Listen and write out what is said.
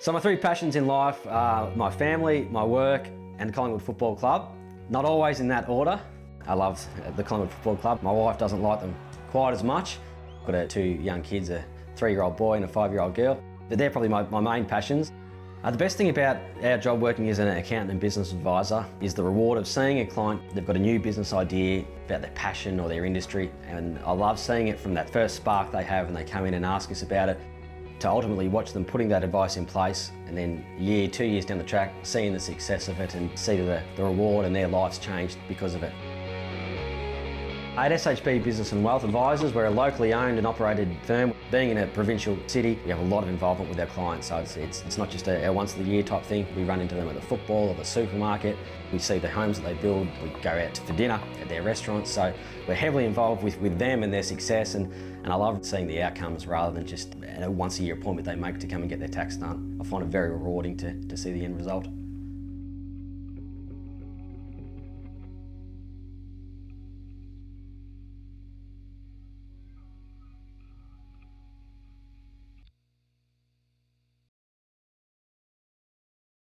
So my three passions in life are my family, my work and the Collingwood Football Club. Not always in that order. I love the Collingwood Football Club. My wife doesn't like them quite as much. I've got two young kids, a three-year-old boy and a five-year-old girl. But they're probably my, my main passions. Uh, the best thing about our job working as an accountant and business advisor is the reward of seeing a client, they've got a new business idea about their passion or their industry and I love seeing it from that first spark they have when they come in and ask us about it to ultimately watch them putting that advice in place and then year, two years down the track, seeing the success of it and see the, the reward and their lives changed because of it. At SHB Business and Wealth Advisors, we're a locally owned and operated firm. Being in a provincial city, we have a lot of involvement with our clients, so it's, it's, it's not just a, a once a year type thing. We run into them at the football or the supermarket. We see the homes that they build. We go out for dinner at their restaurants, so we're heavily involved with, with them and their success, and, and I love seeing the outcomes rather than just a once a year appointment they make to come and get their tax done. I find it very rewarding to, to see the end result.